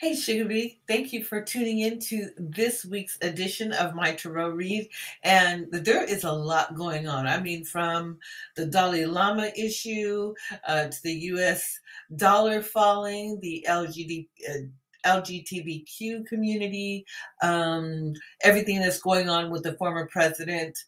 Hey, Sugar Bee. Thank you for tuning in to this week's edition of my Tarot Read. And there is a lot going on. I mean, from the Dalai Lama issue uh, to the US dollar falling, the LGBT, uh, LGBTQ community, um, everything that's going on with the former president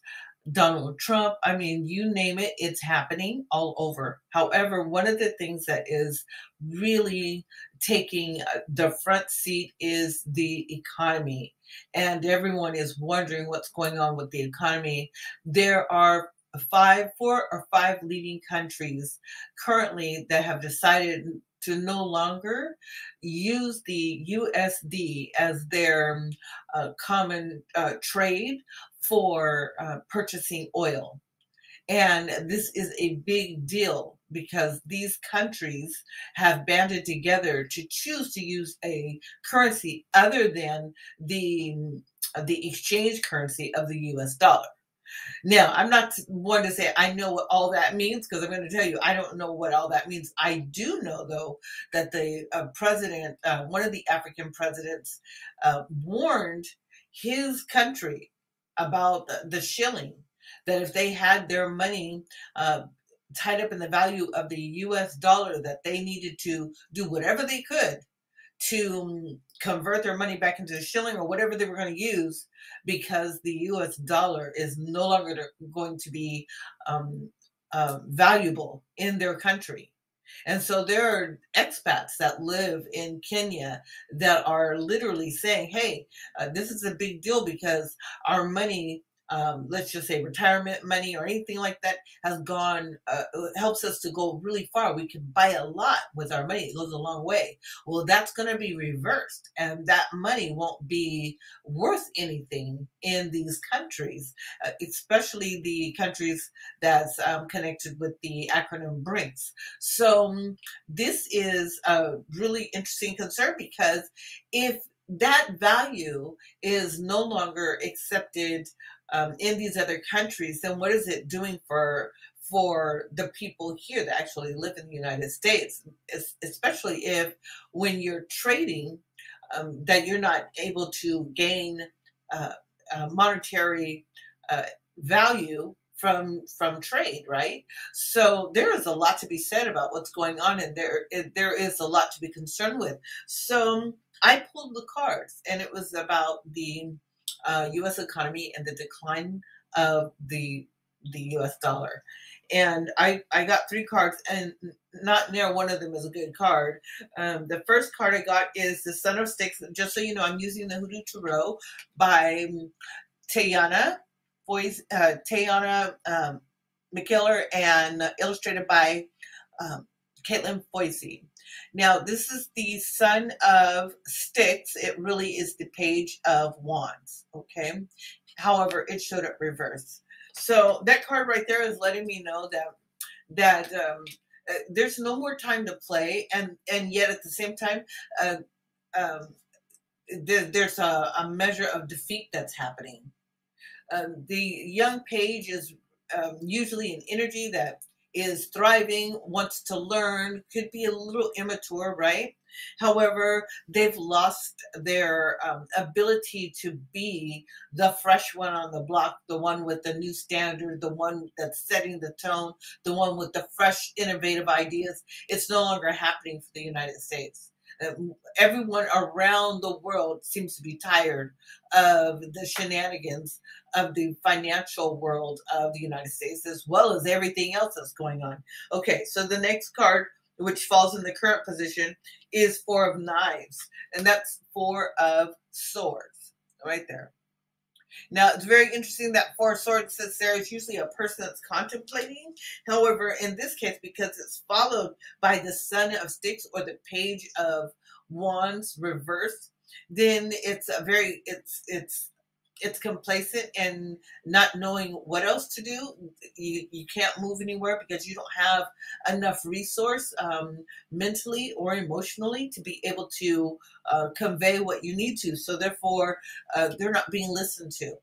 Donald Trump. I mean, you name it, it's happening all over. However, one of the things that is really taking uh, the front seat is the economy. And everyone is wondering what's going on with the economy. There are five, four or five leading countries currently that have decided to no longer use the USD as their uh, common uh, trade for uh, purchasing oil. And this is a big deal because these countries have banded together to choose to use a currency other than the, the exchange currency of the US dollar. Now, I'm not one to say I know what all that means because I'm going to tell you I don't know what all that means. I do know, though, that the uh, president, uh, one of the African presidents, uh, warned his country about the shilling, that if they had their money uh, tied up in the value of the US dollar, that they needed to do whatever they could to convert their money back into a shilling or whatever they were going to use because the US dollar is no longer going to be um, uh, valuable in their country. And so there are expats that live in Kenya that are literally saying, hey, uh, this is a big deal because our money um, let's just say retirement money or anything like that has gone uh, helps us to go really far. We can buy a lot with our money. It goes a long way. Well that's going to be reversed and that money won't be worth anything in these countries uh, especially the countries that's um, connected with the acronym BRICS so um, this is a really interesting concern because if that value is no longer accepted um, in these other countries, then what is it doing for for the people here that actually live in the United States, especially if when you're trading, um, that you're not able to gain uh, uh, monetary uh, value from from trade, right? So there is a lot to be said about what's going on, and there there is a lot to be concerned with. So I pulled the cards, and it was about the uh, U.S. economy and the decline of the the U.S. dollar. And I I got three cards, and not near one of them is a good card. Um, the first card I got is the Son of Sticks. Just so you know, I'm using the Hoodoo Tarot by Tayannah, voice uh, Tayannah um, McQuillar, and illustrated by um, Katelan Foisy. Now, this is the Son of Sticks. It really is the Page of Wands, okay? However, it showed up reverse. So that card right there is letting me know that that um, uh, there's no more time to play, and and yet at the same time, uh, um, there, there's a, a, measure of defeat that's happening. Um, the young page is um, usually an energy that is thriving, wants to learn, could be a little immature, right? However, they've lost their um, ability to be the fresh one on the block, the one with the new standard, the one that's setting the tone, the one with the fresh, innovative ideas. It's no longer happening for the United States. Uh, everyone around the world seems to be tired of the shenanigans of the financial world of the United States, as well as everything else that's going on. Okay, so the next card, which falls in the current position, is Four of Knives, and that's Four of Swords, right there. Now, it's very interesting that Four Swords says there is usually a person that's contemplating. However, in this case, because it's followed by the Son of Sticks or the Page of Wands reversed, then it's a very, it's, it's, it's complacent and not knowing what else to do. You, you can't move anywhere because you don't have enough resource um, mentally or emotionally to be able to uh, convey what you need to. So therefore, uh, they're not being listened to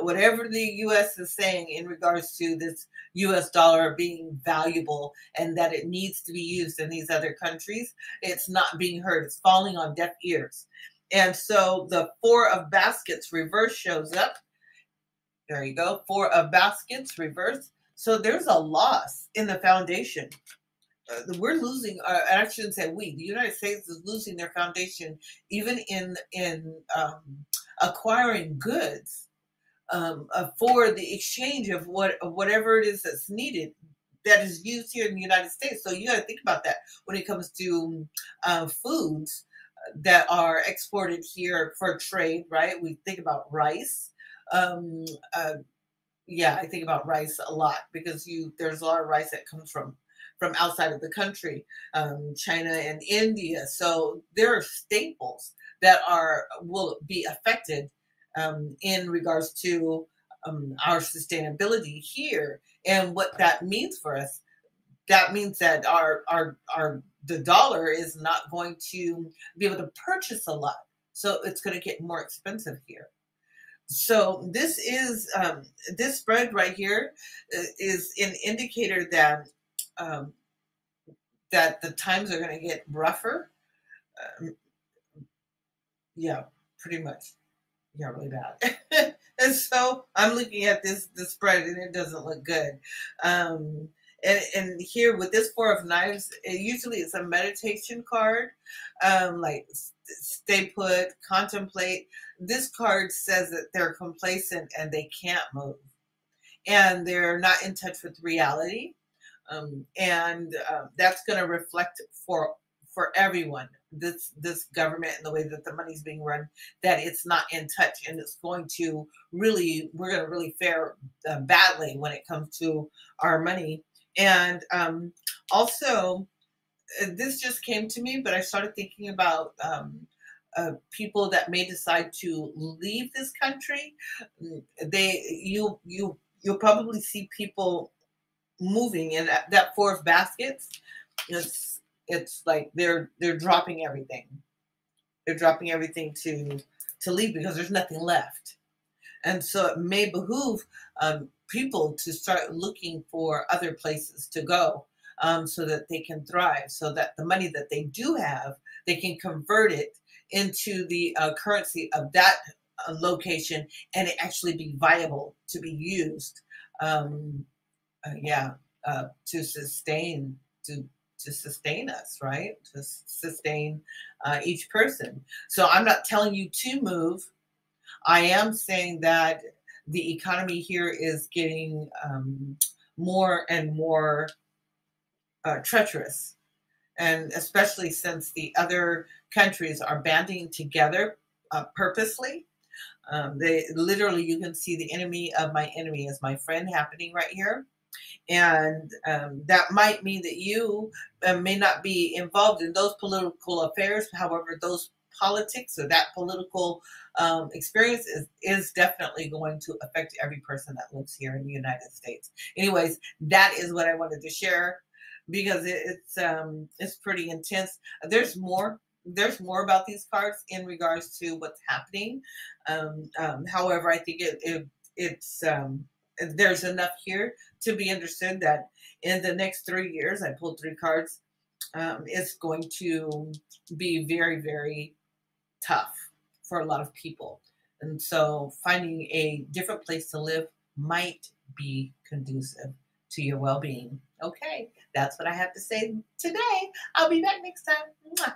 whatever the U.S. is saying in regards to this U.S. dollar being valuable and that it needs to be used in these other countries, it's not being heard. It's falling on deaf ears. And so the four of baskets reverse shows up. There you go. Four of baskets reverse. So there's a loss in the foundation. Uh, we're losing. Uh, I shouldn't say we. The United States is losing their foundation, even in in um, acquiring goods um, uh, for the exchange of what of whatever it is that's needed that is used here in the United States. So you got to think about that when it comes to uh, foods that are exported here for trade, right? We think about rice. Um, uh, yeah, I think about rice a lot because you there's a lot of rice that comes from from outside of the country, um, China and India. So there are staples that are will be affected um, in regards to um, our sustainability here and what that means for us. That means that our our our the dollar is not going to be able to purchase a lot, so it's going to get more expensive here. So this is um, this spread right here uh, an indicator that um, that the times are going to get rougher. Um, yeah, pretty much yeah, really bad. and so I'm looking at this the spread and it doesn't look good. Um, and, and here with this four of knives, it usually it's a meditation card, um, like stay put, contemplate. This card says that they're complacent and they can't move, and they're not in touch with reality, um, and uh, that's going to reflect for for everyone. This this government and the way that the money's being run that it's not in touch. And it's going to really we're going to really fare uh, badly when it comes to our money and um, also uh, this just came to me but i started thinking about um, uh, people that may decide to leave this country mm, they you you you'll probably see people moving in that, that four of baskets it's it's like they're they're dropping everything. They're dropping everything to to leave because there's nothing left. And so it may behoove um, people to start looking for other places to go um, so that they can thrive, so that the money that they do have, they can convert it into the uh, currency of that uh, location and it actually be viable to be used. Um, uh, yeah, uh, to sustain, to to sustain us, right? To sustain uh, each person. So I'm not telling you to move. I am saying that the economy here is getting um, more and more uh, treacherous. And especially since the other countries are banding together uh, purposely. Um, they literally, you can see the enemy of my enemy is my friend happening right here. And um, that might mean that you uh, may not be involved in those political affairs. However, those politics or that political um, experience is, is definitely going to affect every person that lives here in the United States. Anyways, that is what I wanted to share because it, it's um, it's pretty intense. There's more. There's more about these cards in regards to what's happening. Um, um however, I think it, it it's um, there's enough here to be understood that in the next three years, I pulled three cards, um, it's going to be very, very tough for a lot of people. And so finding a different place to live might be conducive to your well being. Okay, that's what I have to say today. I'll be back next time. Mwah.